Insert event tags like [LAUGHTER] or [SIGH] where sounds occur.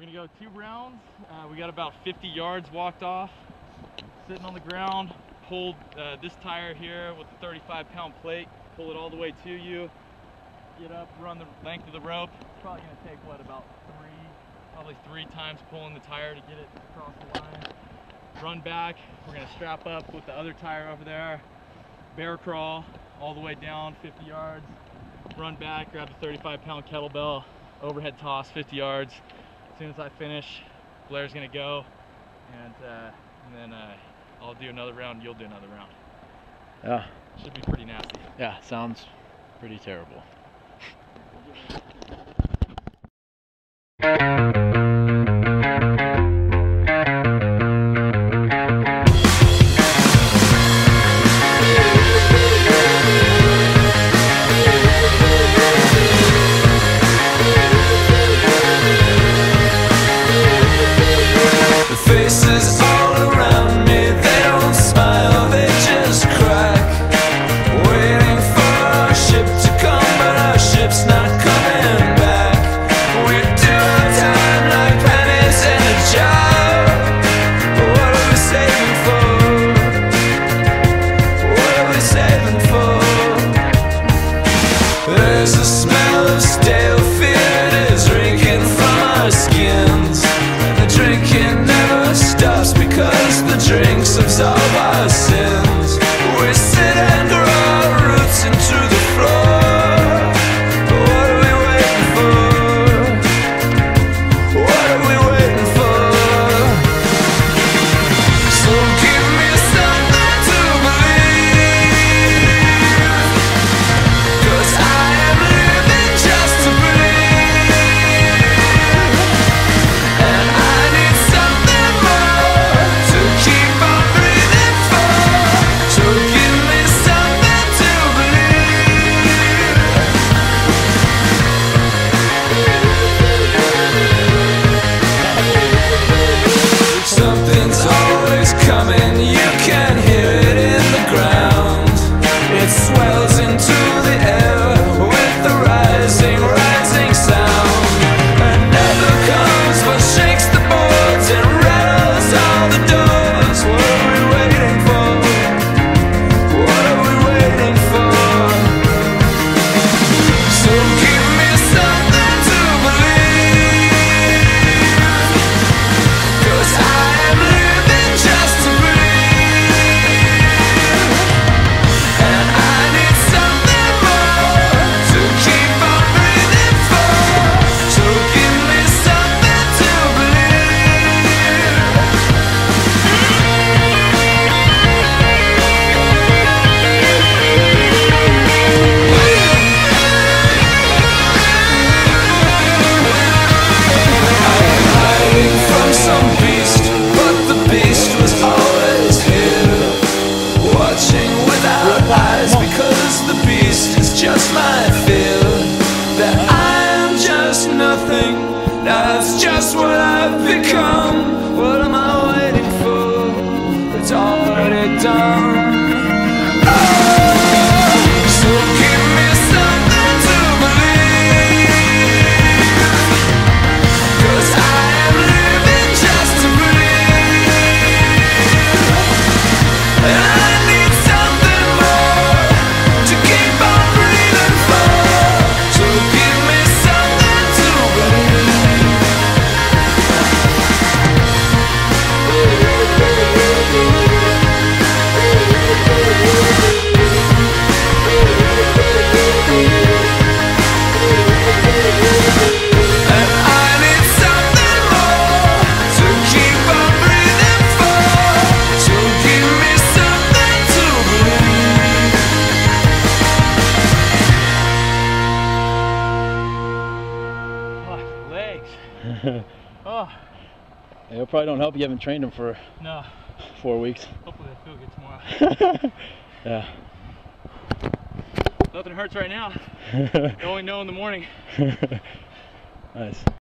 We're gonna go two rounds. Uh, we got about 50 yards walked off. Sitting on the ground, hold uh, this tire here with the 35 pound plate, pull it all the way to you. Get up, run the length of the rope. Probably gonna take what about three, probably three times pulling the tire to get it across the line. Run back. We're gonna strap up with the other tire over there. Bear crawl all the way down 50 yards. Run back, grab the 35 pound kettlebell, overhead toss 50 yards. As soon as I finish, Blair's gonna go, and, uh, and then uh, I'll do another round. You'll do another round. Yeah. Should be pretty nasty. Yeah, sounds pretty terrible. [LAUGHS] smell of stale just my fear that I am just nothing. That's just what I've [LAUGHS] Oh, It'll probably don't help you haven't trained them for no. four weeks. Hopefully I feel good tomorrow. yeah. Nothing hurts right now. [LAUGHS] You only know in the morning. [LAUGHS] nice.